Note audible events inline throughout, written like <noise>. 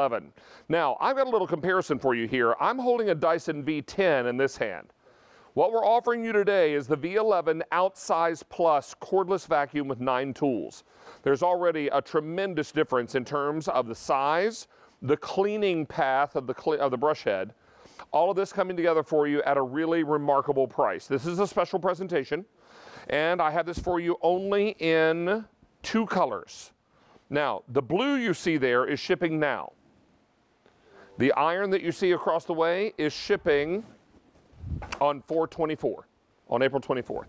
11. Now, I've got a little comparison for you here. I'm holding a Dyson V10 in this hand. What we're offering you today is the V11 Outsize Plus cordless vacuum with nine tools. There's already a tremendous difference in terms of the size, the cleaning path of the, of the brush head, all of this coming together for you at a really remarkable price. This is a special presentation, and I have this for you only in two colors. Now, the blue you see there is shipping now. The iron that you see across the way is shipping on 424, on April 24th.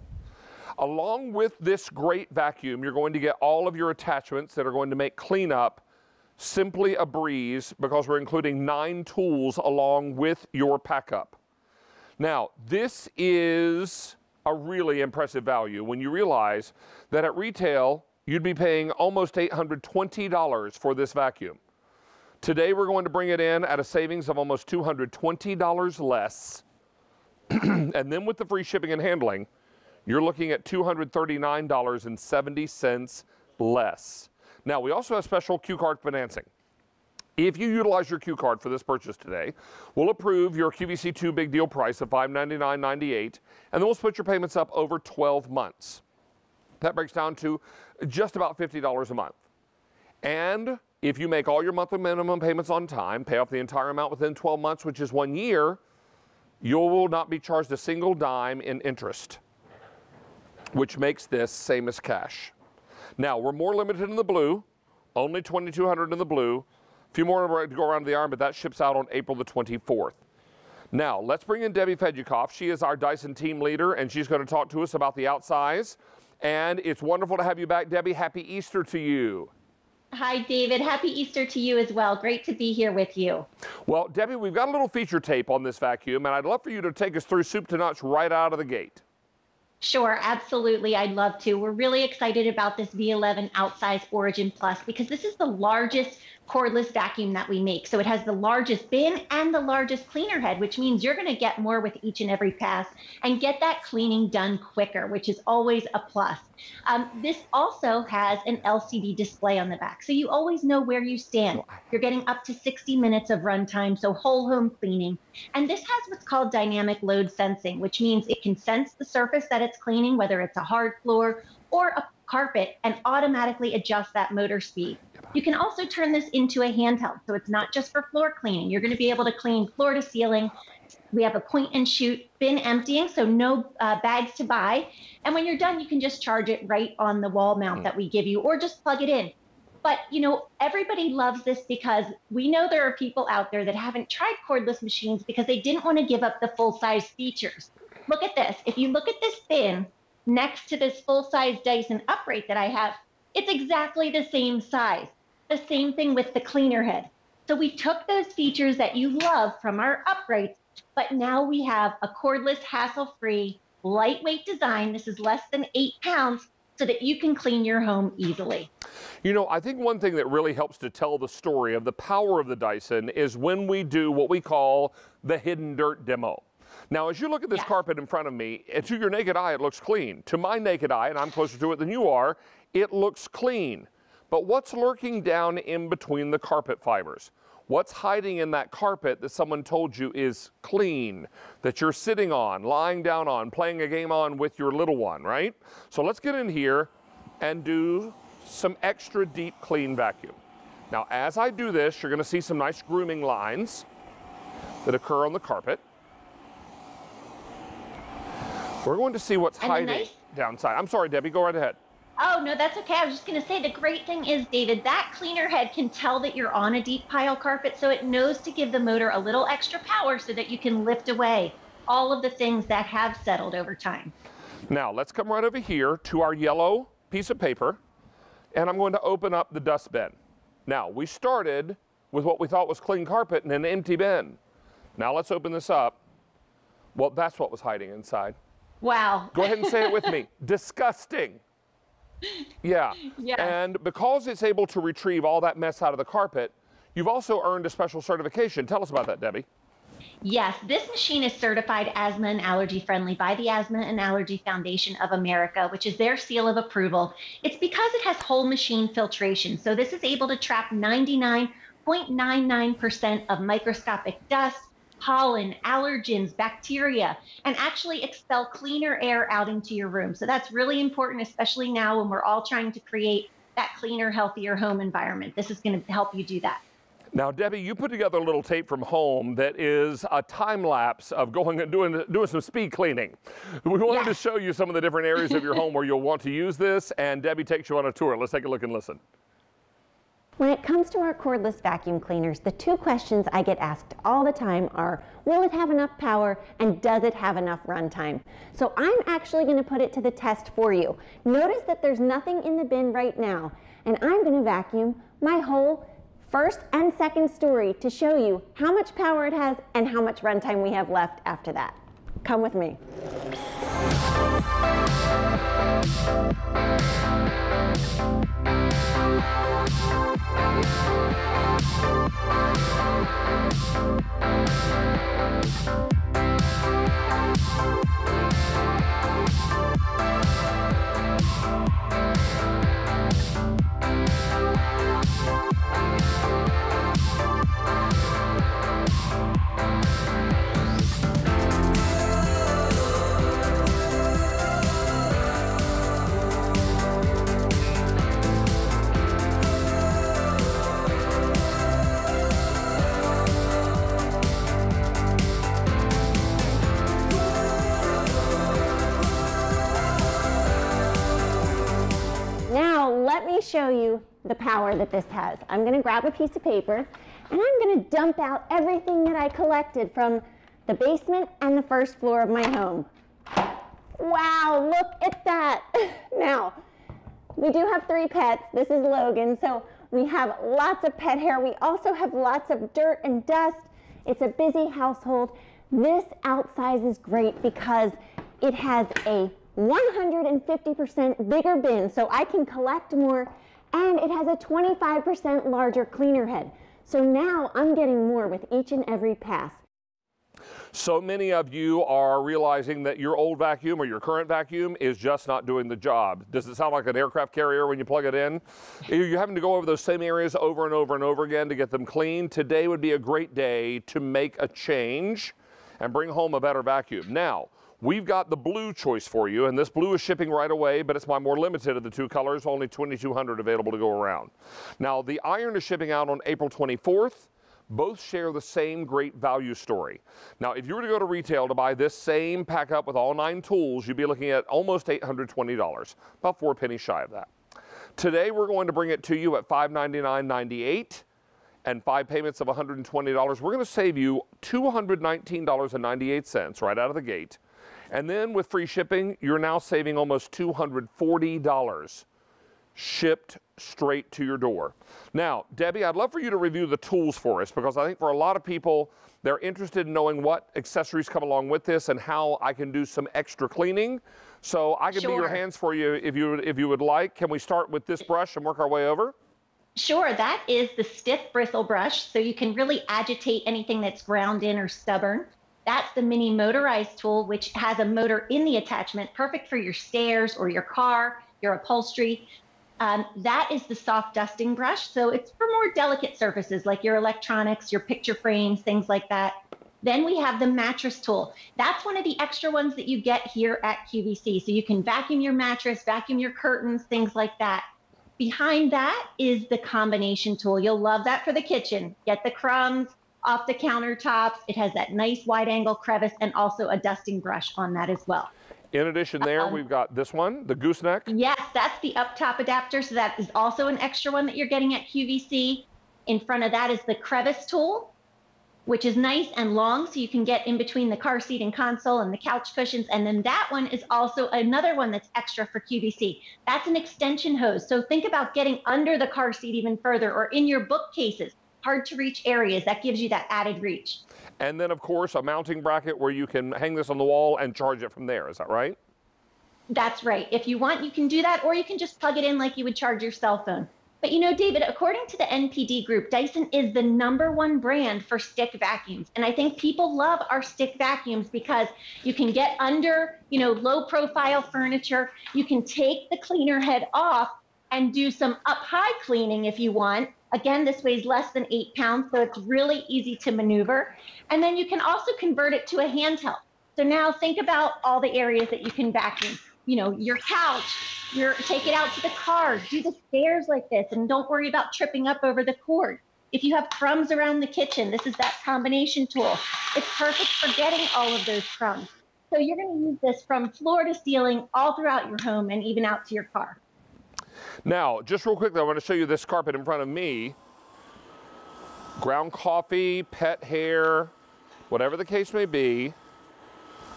Along with this great vacuum, you're going to get all of your attachments that are going to make cleanup simply a breeze because we're including nine tools along with your pack-up. Now, this is a really impressive value when you realize that at retail, you'd be paying almost $820 for this vacuum. Today, we're going to bring it in at a savings of almost $220 less. <clears throat> and then with the free shipping and handling, you're looking at $239.70 less. Now, we also have special Q card financing. If you utilize your Q card for this purchase today, we'll approve your QVC2 big deal price of $599.98, and then we'll split your payments up over 12 months. That breaks down to just about $50 a month. And if you make all your monthly minimum payments on time, pay off the entire amount within 12 months, which is one year, you will not be charged a single dime in interest, which makes this same as cash. Now, we're more limited in the blue, only 2,200 in the blue. A few more to go around the arm, but that ships out on April the 24th. Now, let's bring in Debbie Fedjukoff. She is our Dyson team leader, and she's going to talk to us about the outsize. And it's wonderful to have you back, Debbie. Happy Easter to you. Hi, David. Happy Easter to you as well. Great to be here with you. Well, Debbie, we've got a little feature tape on this vacuum, and I'd love for you to take us through soup to nuts right out of the gate. Sure, absolutely. I'd love to. We're really excited about this V11 Outsize Origin Plus because this is the largest cordless vacuum that we make. So it has the largest bin and the largest cleaner head, which means you're going to get more with each and every pass and get that cleaning done quicker, which is always a plus. Um, this also has an LCD display on the back, so you always know where you stand. You're getting up to 60 minutes of runtime, so whole home cleaning. And this has what's called dynamic load sensing, which means it can sense the surface that it's cleaning, whether it's a hard floor or a carpet, and automatically adjust that motor speed. You can also turn this into a handheld, so it's not just for floor cleaning. You're going to be able to clean floor to ceiling. We have a point and shoot bin emptying, so no uh, bags to buy. And when you're done, you can just charge it right on the wall mount that we give you, or just plug it in. But you know, everybody loves this because we know there are people out there that haven't tried cordless machines because they didn't want to give up the full size features. Look at this. If you look at this bin next to this full size Dyson upright that I have, it's exactly the same size. The same thing with the cleaner head. So we took those features that you love from our uprights, but now we have a cordless, hassle-free, lightweight design. This is less than eight pounds so that you can clean your home easily. You know, I think one thing that really helps to tell the story of the power of the Dyson is when we do what we call the hidden dirt demo. Now, as you look at this carpet in front of me, to your naked eye, it looks clean. To my naked eye, and I'm closer to it than you are, it looks clean. But what's lurking down in between the carpet fibers? What's hiding in that carpet that someone told you is clean, that you're sitting on, lying down on, playing a game on with your little one, right? So let's get in here and do some extra deep clean vacuum. Now, as I do this, you're gonna see some nice grooming lines that occur on the carpet. We're going to see what's and hiding nice downside. I'm sorry, Debbie, go right ahead. Oh, no, that's okay. I was just going to say the great thing is, David, that cleaner head can tell that you're on a deep pile carpet, so it knows to give the motor a little extra power so that you can lift away all of the things that have settled over time. Now, let's come right over here to our yellow piece of paper, and I'm going to open up the dust bin. Now, we started with what we thought was clean carpet and an empty bin. Now let's open this up. Well, that's what was hiding inside. Wow. Go ahead and say it with me. <laughs> Disgusting. <laughs> Yeah. yeah. And because it's able to retrieve all that mess out of the carpet, you've also earned a special certification. Tell us about that, Debbie. Yes, this machine is certified asthma and allergy friendly by the Asthma and Allergy Foundation of America, which is their seal of approval. It's because it has whole machine filtration. So this is able to trap 99 0.99% of microscopic dust, pollen, allergens, bacteria, and actually expel cleaner air out into your room. So that's really important, especially now when we're all trying to create that cleaner, healthier home environment. This is going to help you do that. Now, Debbie, you put together a little tape from home that is a time lapse of going and doing doing some speed cleaning. We wanted to show you some of the different areas of your home where you'll want to use this, and Debbie takes you on a tour. Let's take a look and listen. When it comes to our cordless vacuum cleaners, the two questions I get asked all the time are, will it have enough power and does it have enough runtime? So I'm actually gonna put it to the test for you. Notice that there's nothing in the bin right now, and I'm gonna vacuum my whole first and second story to show you how much power it has and how much runtime we have left after that. Come with me. The power that this has. I'm going to grab a piece of paper and I'm going to dump out everything that I collected from the basement and the first floor of my home. Wow, look at that. <laughs> Now, we do have three pets. This is Logan, so we have lots of pet hair. We also have lots of dirt and dust. It's a busy household. This outsize is great because it has a 150% bigger bin so I can collect more and it has a 25% larger cleaner head. So now I'm getting more with each and every pass. So many of you are realizing that your old vacuum or your current vacuum is just not doing the job. Does it sound like an aircraft carrier when you plug it in? You're having to go over those same areas over and over and over again to get them clean. Today would be a great day to make a change and bring home a better vacuum. Now, We've got the blue choice for you, and this blue is shipping right away, but it's my more limited of the two colors, only 2,200 available to go around. Now, the iron is shipping out on April 24th. Both share the same great value story. Now, if you were to go to retail to buy this same pack up with all nine tools, you'd be looking at almost $820, about four pennies shy of that. Today, we're going to bring it to you at $599.98 and five payments of $120. We're going to save you $219.98 right out of the gate. And then with free shipping, you're now saving almost $240 shipped straight to your door. Now, Debbie, I'd love for you to review the tools for us because I think for a lot of people, they're interested in knowing what accessories come along with this and how I can do some extra cleaning. So I can sure. be your hands for you if you if you would like. Can we start with this brush and work our way over? Sure, that is the stiff bristle brush. So you can really agitate anything that's ground in or stubborn. That's the mini motorized tool, which has a motor in the attachment, perfect for your stairs or your car, your upholstery. Um, that is the soft dusting brush. So it's for more delicate surfaces like your electronics, your picture frames, things like that. Then we have the mattress tool. That's one of the extra ones that you get here at QVC. So you can vacuum your mattress, vacuum your curtains, things like that. Behind that is the combination tool. You'll love that for the kitchen. Get the crumbs, off the countertops. It has that nice wide angle crevice and also a dusting brush on that as well. In addition there, um, we've got this one, the gooseneck. Yes, that's the up top adapter. So that is also an extra one that you're getting at QVC. In front of that is the crevice tool, which is nice and long. So you can get in between the car seat and console and the couch cushions. And then that one is also another one that's extra for QVC. That's an extension hose. So think about getting under the car seat even further or in your bookcases hard to reach areas. That gives you that added reach. And then, of course, a mounting bracket where you can hang this on the wall and charge it from there. Is that right? That's right. If you want, you can do that, or you can just plug it in like you would charge your cell phone. But you know, David, according to the NPD group, Dyson is the number one brand for stick vacuums. And I think people love our stick vacuums because you can get under, you know, low profile furniture. You can take the cleaner head off and do some up high cleaning if you want Again, this weighs less than eight pounds, so it's really easy to maneuver. And then you can also convert it to a handheld. So now think about all the areas that you can vacuum. You know, your couch, your take it out to the car, do the stairs like this, and don't worry about tripping up over the cord. If you have crumbs around the kitchen, this is that combination tool. It's perfect for getting all of those crumbs. So you're going to use this from floor to ceiling all throughout your home and even out to your car. Now, just real quickly, I want to show you this carpet in front of me. Ground coffee, pet hair, whatever the case may be,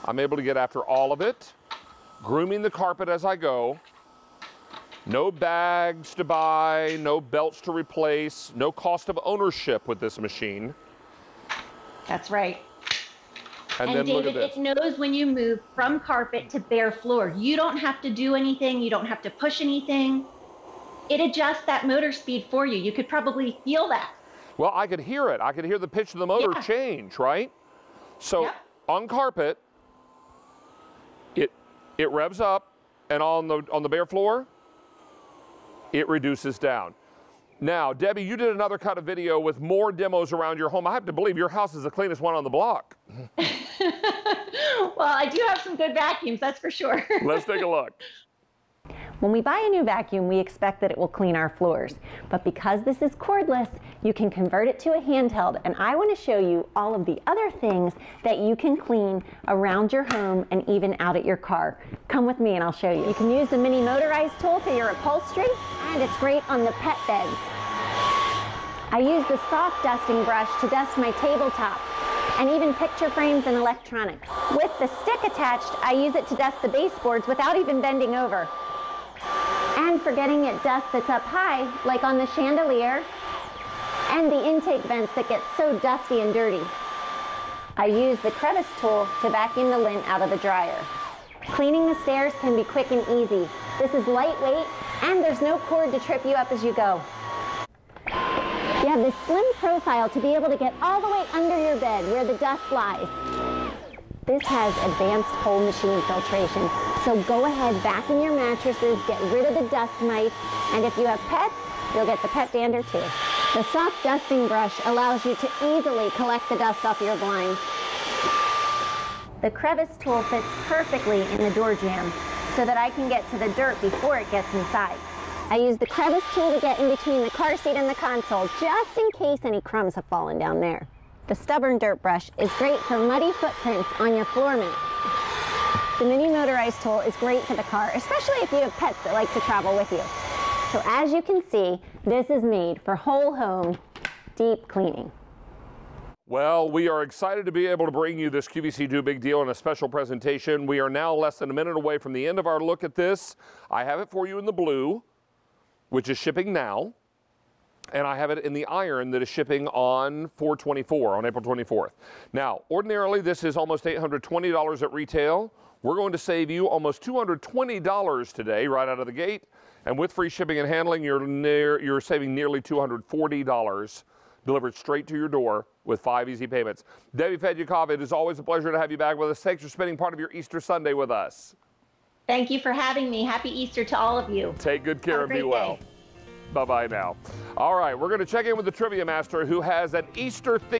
I'm able to get after all of it. Grooming the carpet as I go. No bags to buy, no belts to replace, no cost of ownership with this machine. That's right. And, And, then look David, at this. it knows when you move from carpet to bare floor. You don't have to do anything. You don't have to push anything. It adjusts that motor speed for you. You could probably feel that. Well, I could hear it. I could hear the pitch of the motor Yeah. change, right? So Yep. on carpet, it it revs up, and on the on the bare floor, it reduces down. Now, Debbie, you did another kind of video with more demos around your home. I have to believe your house is the cleanest one on the block. <laughs> well, I do have some good vacuums, that's for sure. Let's take a look. <laughs> When we buy a new vacuum, we expect that it will clean our floors. But because this is cordless, you can convert it to a handheld. And I want to show you all of the other things that you can clean around your home and even out at your car. Come with me and I'll show you. You can use the mini motorized tool for your upholstery, and it's great on the pet beds. I use the soft dusting brush to dust my tabletops and even picture frames and electronics. With the stick attached, I use it to dust the baseboards without even bending over. And for getting it dust that's up high, like on the chandelier, and the intake vents that get so dusty and dirty. I use the crevice tool to vacuum the lint out of the dryer. Cleaning the stairs can be quick and easy. This is lightweight, and there's no cord to trip you up as you go. You have this slim profile to be able to get all the way under your bed where the dust lies. This has advanced whole machine filtration, so go ahead, vacuum your mattresses, get rid of the dust mites, and if you have pets, you'll get the pet dander too. The soft dusting brush allows you to easily collect the dust off your blinds. The crevice tool fits perfectly in the door jamb so that I can get to the dirt before it gets inside. I use the crevice tool to get in between the car seat and the console just in case any crumbs have fallen down there. The stubborn dirt brush is great for muddy footprints on your floor mats. The mini motorized tool is great for the car, especially if you have pets that like to travel with you. So as you can see, this is made for whole home deep cleaning. Well, we are excited to be able to bring you this QVC2 Big Deal in a special presentation. We are now less than a minute away from the end of our look at this. I have it for you in the blue, which is shipping now. And I have it in the iron that is shipping on 424, on April 24th. Now, ordinarily, this is almost $820 at retail. We're going to save you almost $220 today, right out of the gate. And with free shipping and handling, you're, near, you're saving nearly $240 delivered straight to your door with five easy payments. Debbie Fedyakov, it is always a pleasure to have you back with us. Thanks for spending part of your Easter Sunday with us. Thank you for having me. Happy Easter to all of you. Take good care and be well. day. Bye bye now. All right, we're going to check in with the trivia master who has an Easter theme.